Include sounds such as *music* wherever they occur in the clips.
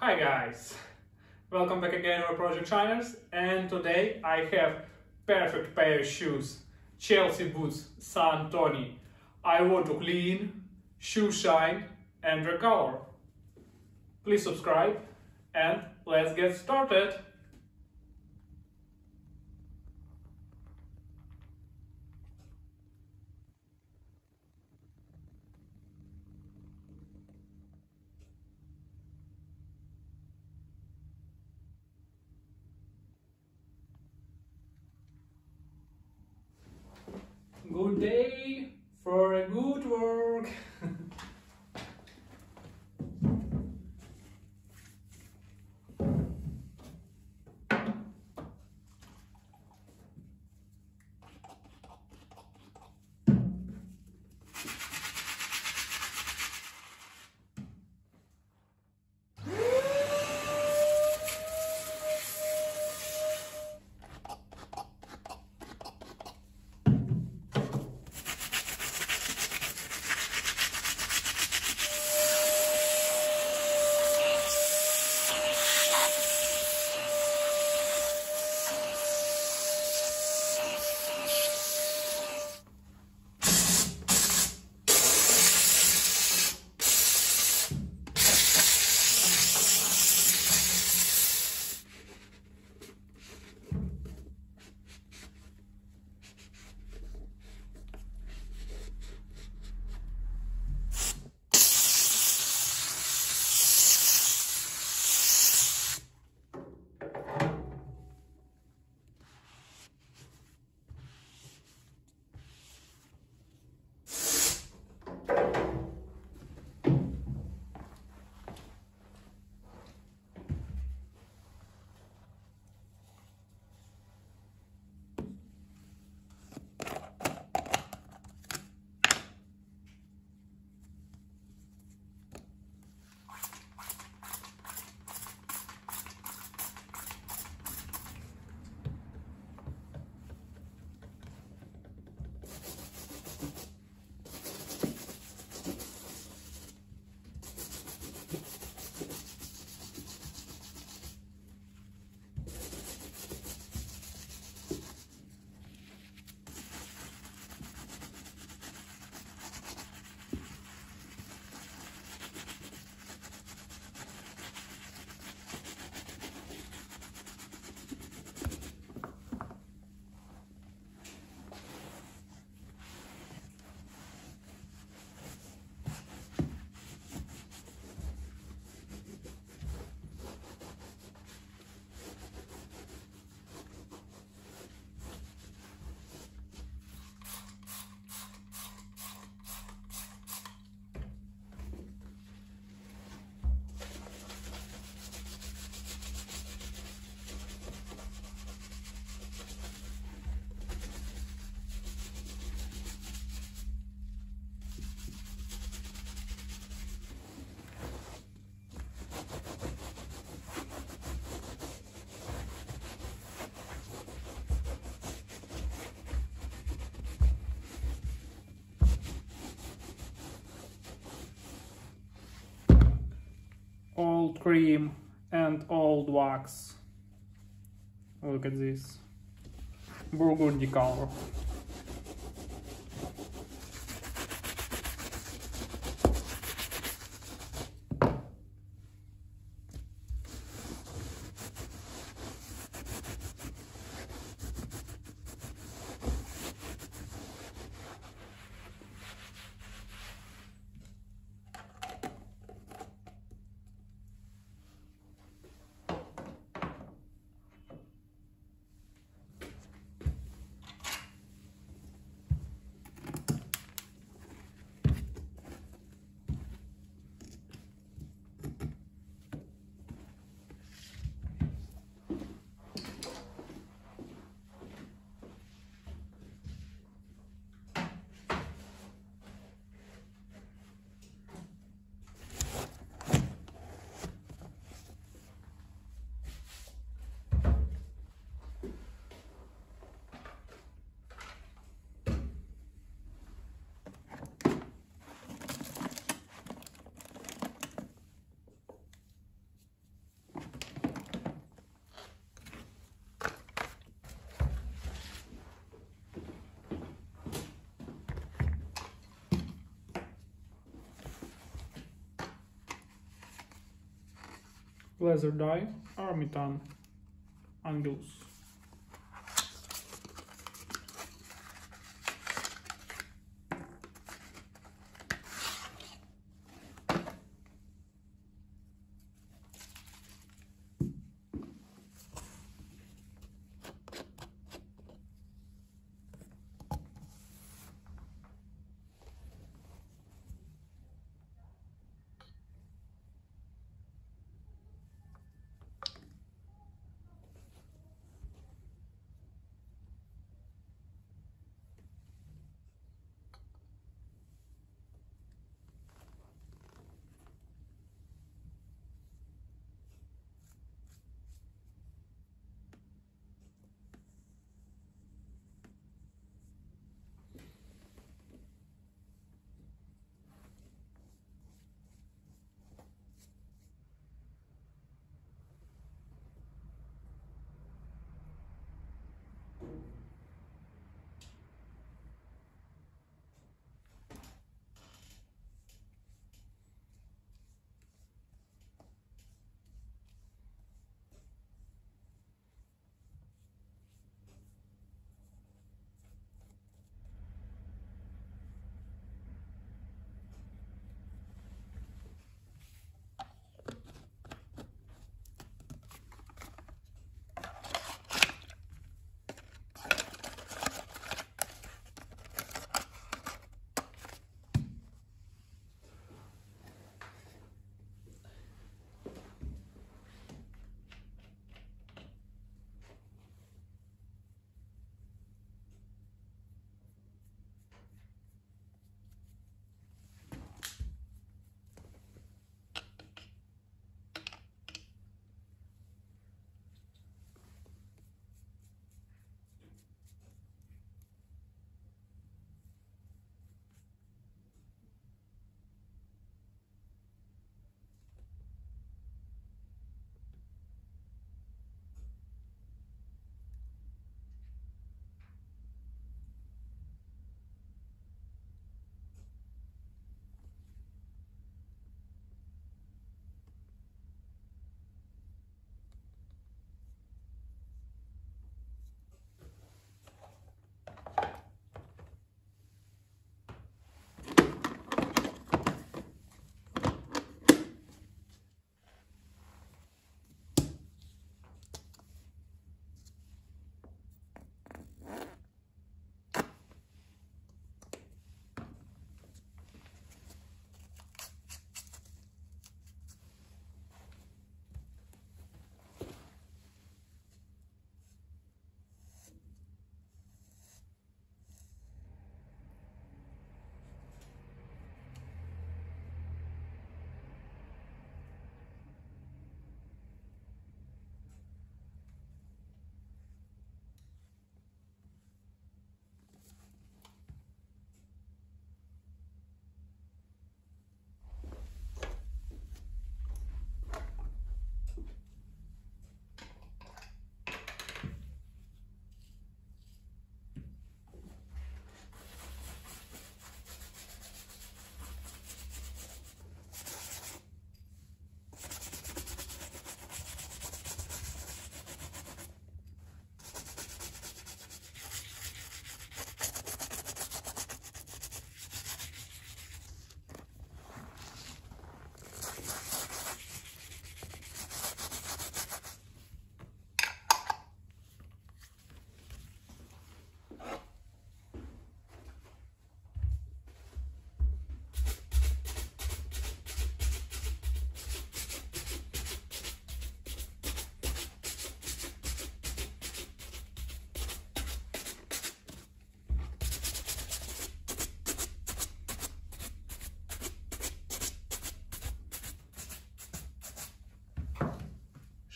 Hi guys! Welcome back again to Project Shiners and today I have perfect pair of shoes Chelsea boots Santoni. I want to clean, shoe shine and recover. Please subscribe and let's get started. Good day for a good work. Cream and old wax. Look at this. Burgundy color. Laser dye Armitan Angelus.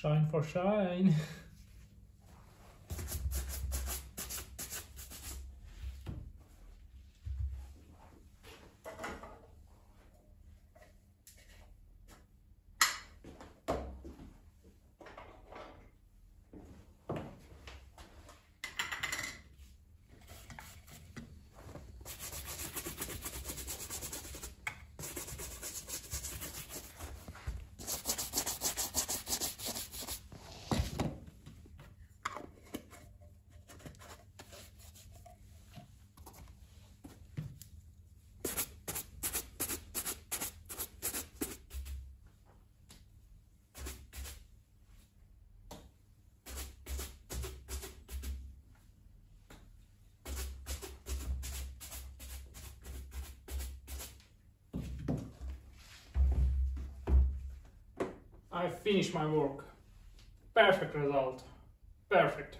Shine for shine. *laughs* I finished my work. Perfect result. Perfect.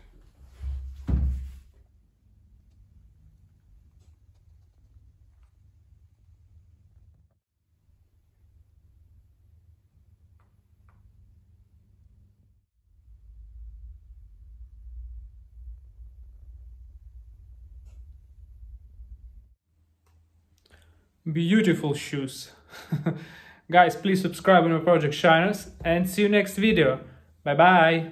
Beautiful shoes. *laughs* Guys, please subscribe on my project Shiners and see you next video. Bye bye.